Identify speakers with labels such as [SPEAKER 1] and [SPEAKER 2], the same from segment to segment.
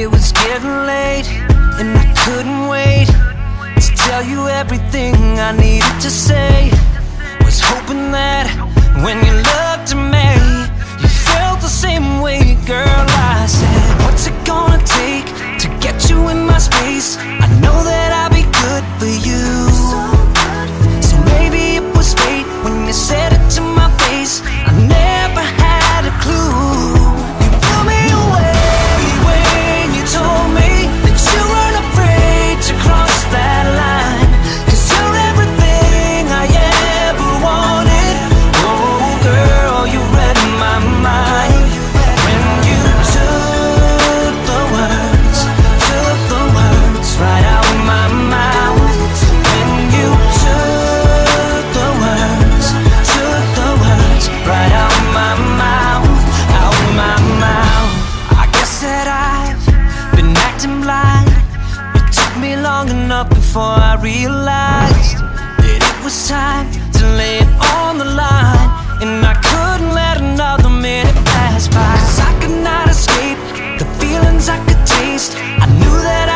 [SPEAKER 1] It was getting late, and I couldn't wait to tell you everything I needed to say. Was hoping that when you looked at me, you felt the same way, girl. I said, What's it gonna take to get you in my space? Long enough before I realized that it was time to lay it on the line. And I couldn't let another minute pass by. Cause I could not escape the feelings I could taste. I knew that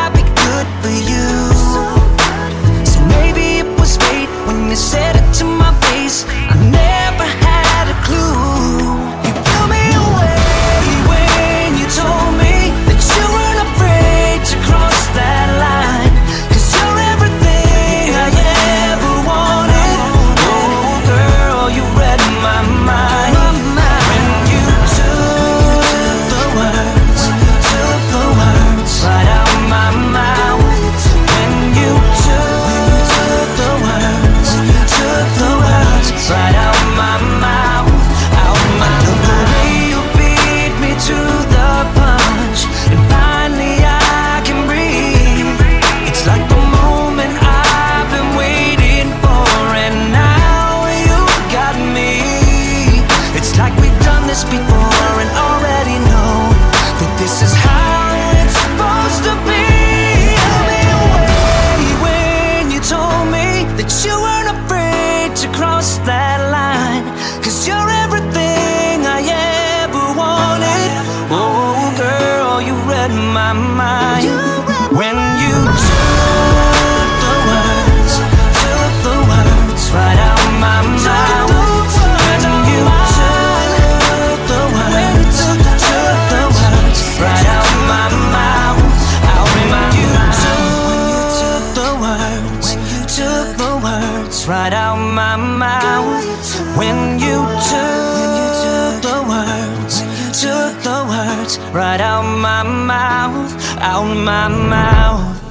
[SPEAKER 1] my mind. When you took the words, took the words right out my mouth. When you took the words, took the words right out my mouth. My you took the words, took the words right out my mouth. When you took words right out my mouth, out my mouth.